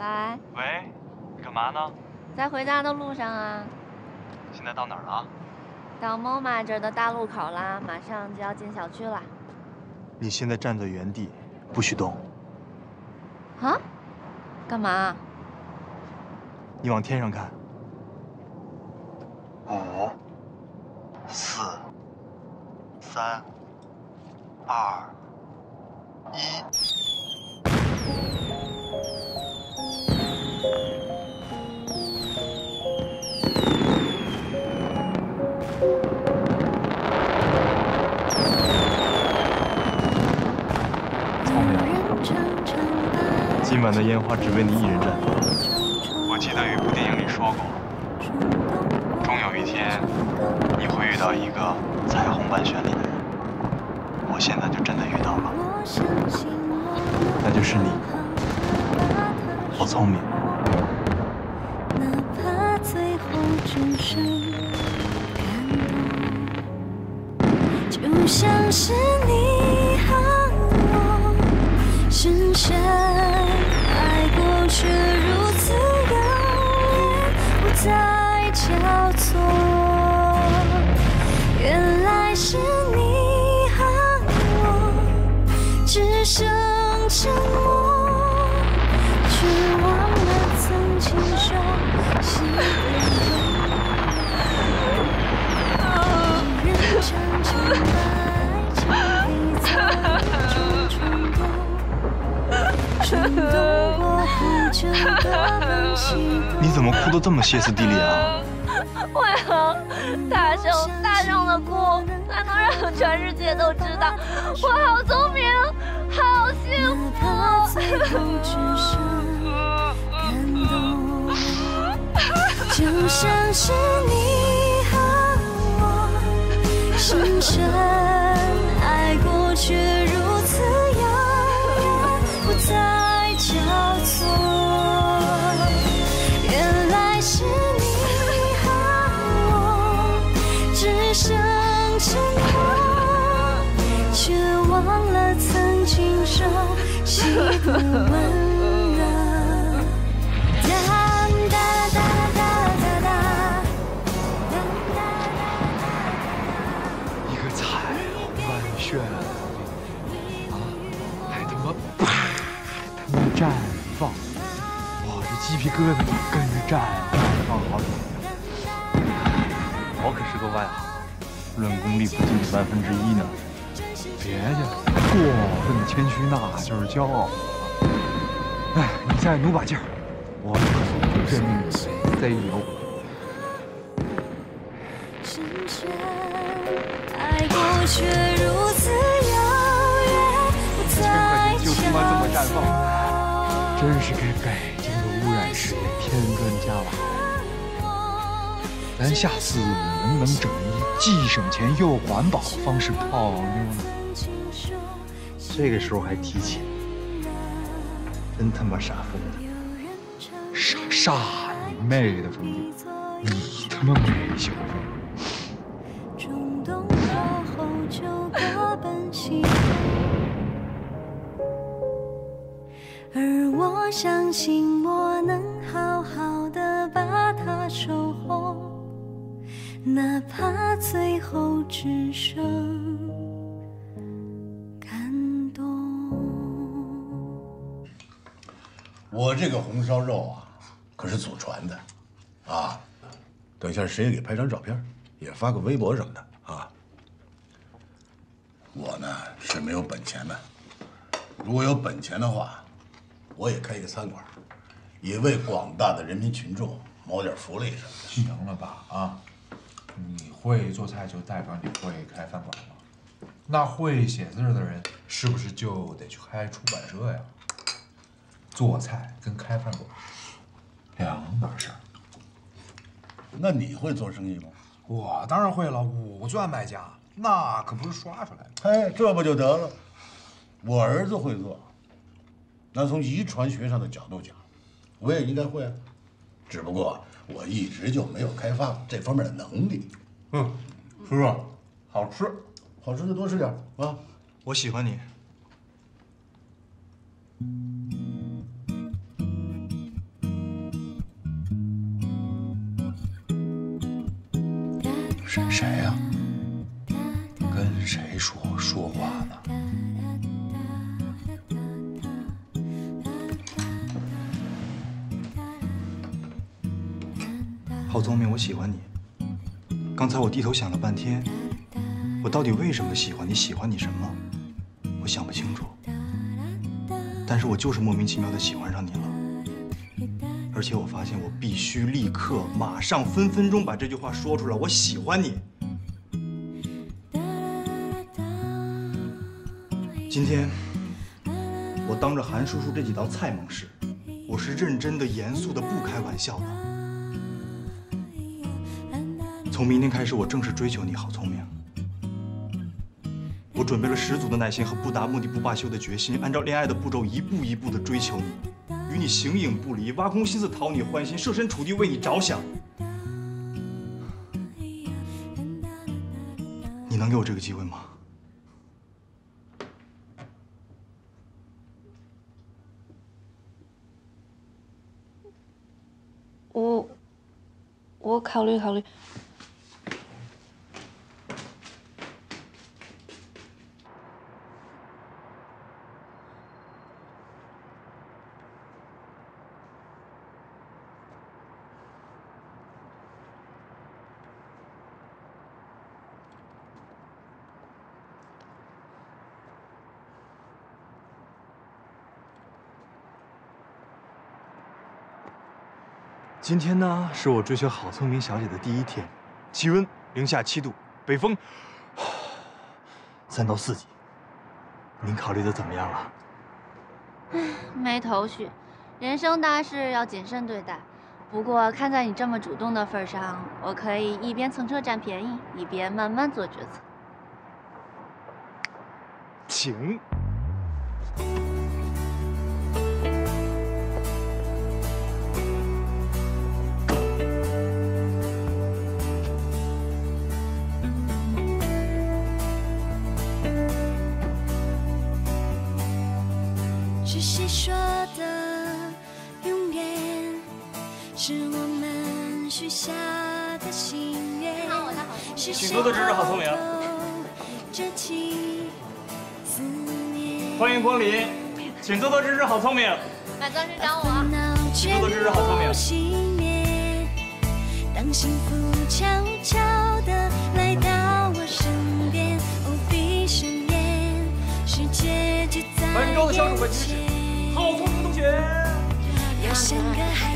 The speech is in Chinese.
喂。喂，你干嘛呢？在回家的路上啊。现在到哪儿了？到 MoMA 这儿的大路口啦，马上就要进小区了。你现在站在原地，不许动。啊？干嘛？你往天上看。五、四、三、二、一。今晚的烟花只为你一人绽放。我记得有一部电影里说过，终有一天你会遇到一个彩虹般绚丽的人。我现在就真的遇到了，那就是你。好聪明。就像是你和我深深。在，交错。原来是这么歇斯底里啊？为何大声大声的哭，才能让全世界都知道 我好聪明，好幸福？就像是你和我深深绽放！我这鸡皮疙瘩跟着绽放好几天。我可是个外行，论功力不及你万分之一呢。别介，过分的谦虚那就是骄傲。哎，你再努把劲儿，我可认命，say no。就他妈这么绽放，真是给北京的污染事业添砖加瓦。咱下次能不能整一既省钱又环保的方式泡妞呢？这个时候还提钱，真他妈傻疯子！傻傻你妹的疯子！你他妈没消费！而我相信我能好好的把它守候，哪怕最后只剩。我这个红烧肉啊，可是祖传的，啊，等一下谁也给拍张照片，也发个微博什么的啊。我呢是没有本钱的，如果有本钱的话，我也开一个餐馆，也为广大的人民群众谋点福利什么的。行了吧啊，你会做菜就代表你会开饭馆吗？那会写字的人是不是就得去开出版社呀？做菜跟开饭馆两码事儿。那你会做生意吗？我当然会了，五钻卖家那可不是刷出来的。哎，这不就得了？我儿子会做，那从遗传学上的角度讲，我也应该会啊。只不过我一直就没有开发这方面的能力。嗯，叔叔，好吃，好吃就多吃点啊。我喜欢你。谁谁呀？跟谁说说话呢？好聪明，我喜欢你。刚才我低头想了半天，我到底为什么喜欢你？喜欢你什么？我想不清楚。但是我就是莫名其妙的喜欢上你了。而且我发现我必须立刻、马上、分分钟把这句话说出来。我喜欢你。今天我当着韩叔叔这几道菜盟誓，我是认真的、严肃的，不开玩笑的。从明天开始，我正式追求你，好聪明。我准备了十足的耐心和不达目的不罢休的决心，按照恋爱的步骤，一步一步的追求你，你形影不离，挖空心思讨你欢心，设身处地为你着想。你能给我这个机会吗？我我考虑考虑。今天呢，是我追求郝聪明小姐的第一天，气温零下七度，北风三到四级。您考虑的怎么样了？没头绪，人生大事要谨慎对待。不过看在你这么主动的份上，我可以一边蹭车占便宜，一边慢慢做决策。请。许下的心愿？是多多指指郝聪明思念欢迎光临，请多多支持好聪明。买钻石找我啊！请多多支持好聪明当幸福悄悄地来到我身边，哦，闭上眼，世界就在本周的小主播眼居士前。郝聪明同学。要像个孩